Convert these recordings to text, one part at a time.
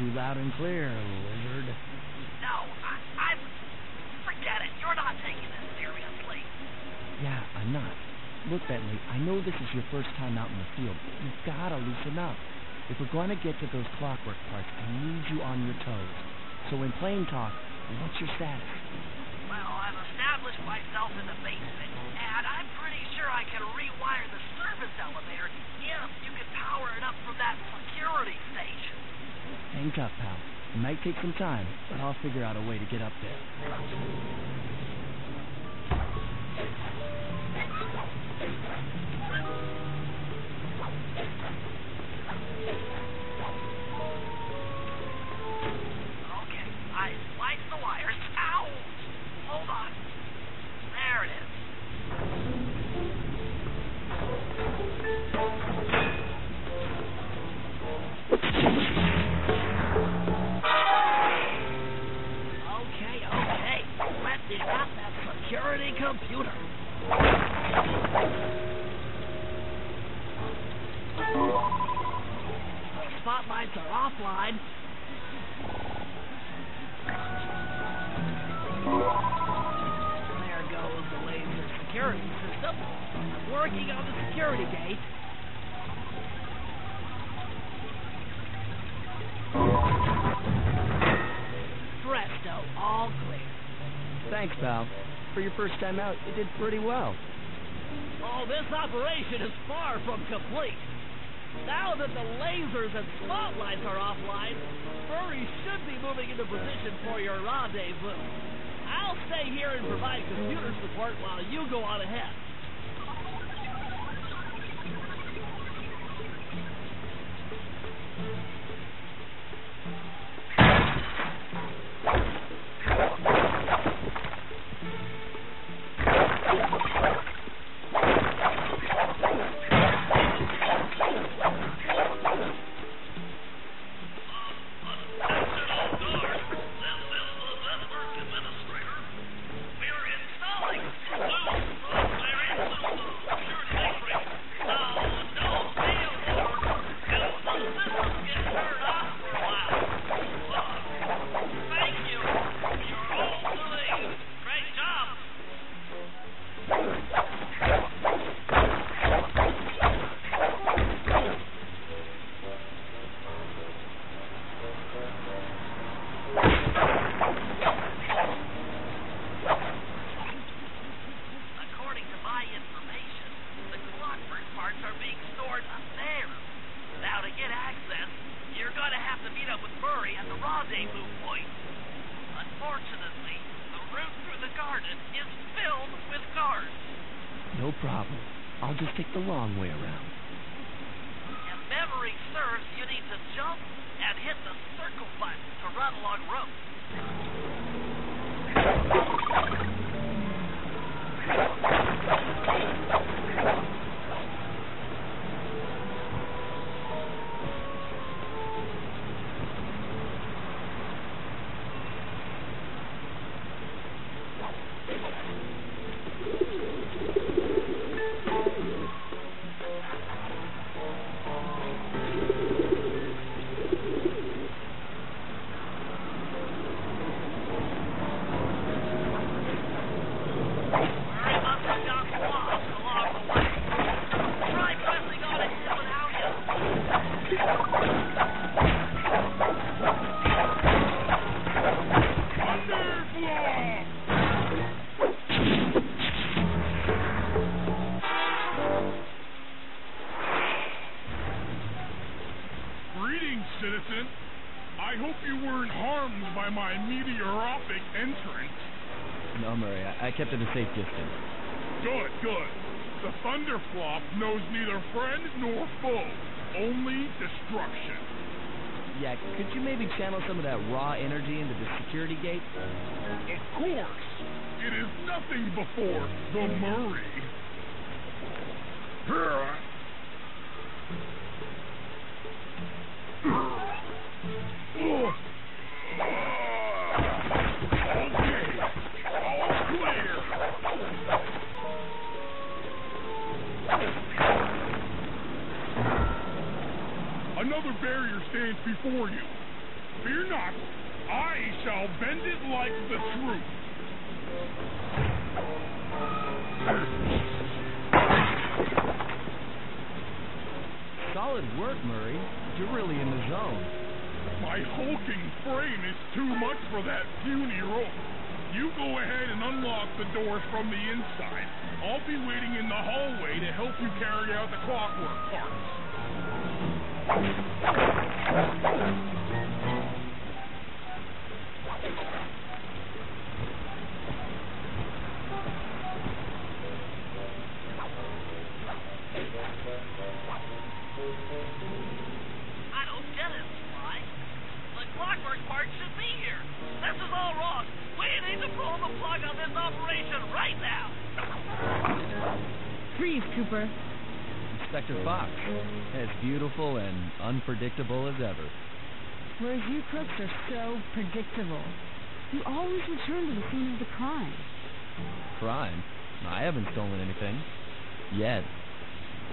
you loud and clear, Lizard. No, I, I'm... Forget it. You're not taking this seriously. Yeah, I'm not. Look, Bentley, I know this is your first time out in the field. but You've gotta loosen up. If we're going to get to those Clockwerk parts, I need you on your toes. So in plain talk, what's your status? Well, I've established myself in the basement, and I'm pretty sure I can rewire the service elevator if you can power it up from that security station. Tough, pal. It might take some time, but I'll figure out a way to get up there. Offline. There goes the laser security system. I'm working on the security gate. Presto, all clear. Thanks, pal. For your first time out, you did pretty well. Oh, this operation is far from complete. Now that the lasers and spotlights are offline, Murray should be moving into position for your rendezvous. I'll stay here and provide computer support while you go on ahead. Long way around. By my meteoropic entrance. No, Murray, I, I kept at a safe distance. Good, good. The Thunderflop knows neither friend nor foe, only destruction. Yeah, could you maybe channel some of that raw energy into the security gate? Of course, it is nothing before the Murray. Another barrier stands before you. Fear not, I shall bend it like the truth. Solid work, Murray. You're really in the zone. My hulking frame is too much for that puny rope. You go ahead and unlock the doors from the inside. I'll be waiting in the hallway to help you carry out the Clockwerk parts. I don't get it, Sly. The Clockwerk part should be here. This is all wrong. We need to pull the plug on this operation right now. Freeze, Cooper. Inspector Fox, as beautiful and unpredictable as ever. Whereas you crooks are so predictable. You always return to the scene of the crime. Crime? I haven't stolen anything. Yet.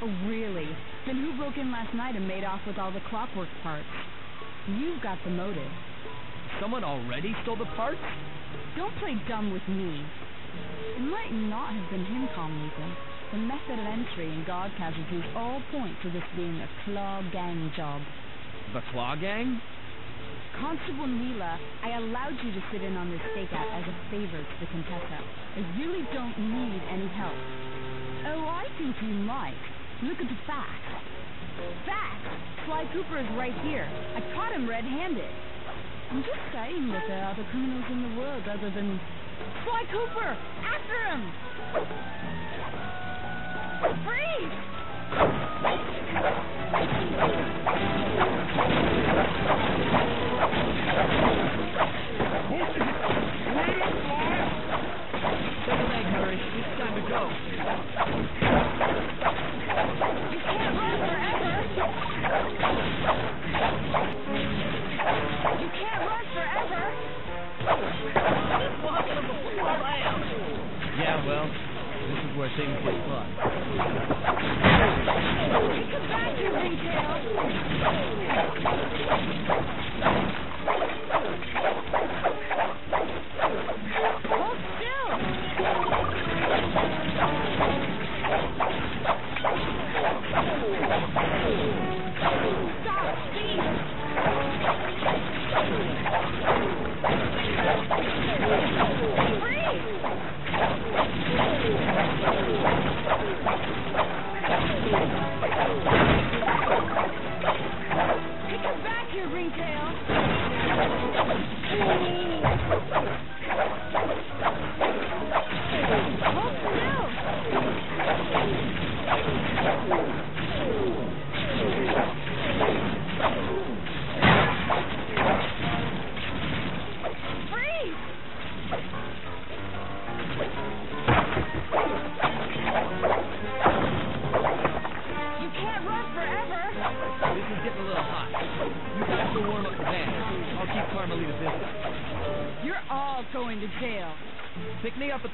Oh, really? Then who broke in last night and made off with all the Clockwerk parts? You've got the motive. Someone already stole the parts? Don't play dumb with me. It might not have been him, Tom Leeson. The method of entry and guard casualties all point to this being a claw gang job. The Claw Gang? Constable Neyla, I allowed you to sit in on this stakeout as a favor to the Contessa. I really don't need any help. Oh, I think you might. Look at the facts. Facts! Sly Cooper is right here. I caught him red-handed. I'm just saying that there are other criminals in the world other than... Sly Cooper! After him! Freeze!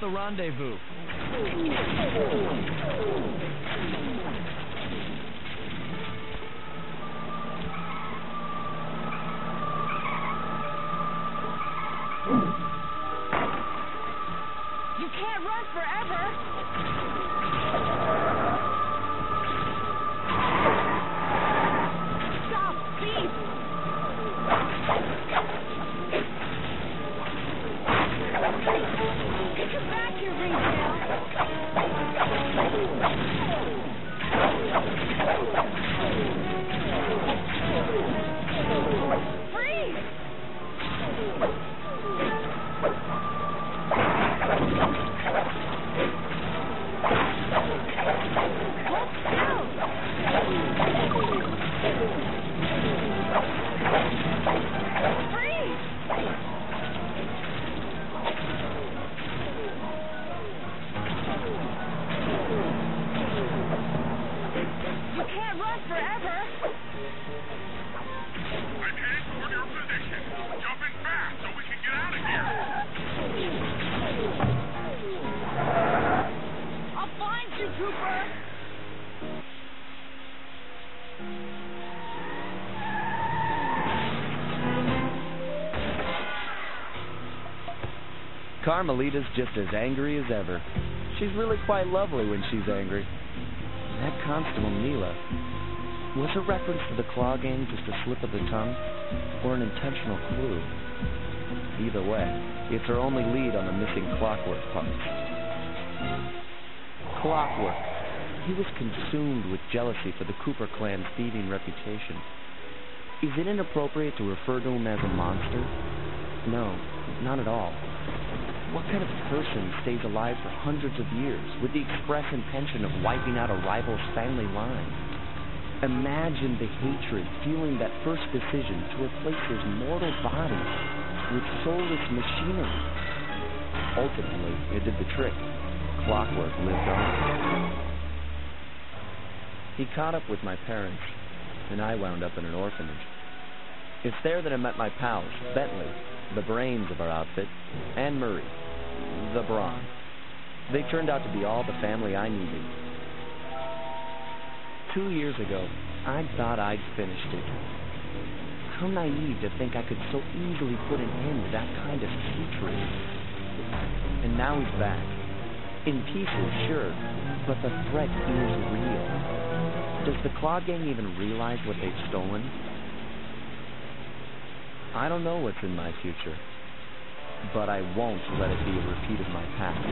The rendezvous. Carmelita's just as angry as ever. She's really quite lovely when she's angry. That Constable Neyla, was her reference to the Claw Gang just a slip of the tongue, or an intentional clue? Either way, it's her only lead on the missing Clockwerk parts. Clockwerk. He was consumed with jealousy for the Cooper clan's thieving reputation. Is it inappropriate to refer to him as a monster? No, not at all. What kind of person stays alive for hundreds of years with the express intention of wiping out a rival's family line? Imagine the hatred fueling that first decision to replace his mortal body with soulless machinery. Ultimately, it did the trick. Clockwerk lived on. He caught up with my parents, and I wound up in an orphanage. It's there that I met my pals, Bentley, the brains of our outfit, and Murray, the brawn. They turned out to be all the family I needed. Two years ago, I thought I'd finished it. How naive to think I could so easily put an end to that kind of hatred. And now he's back. In pieces, sure, but the threat is real. Does the Claw Gang even realize what they've stolen? I don't know what's in my future, but I won't let it be a repeat of my past.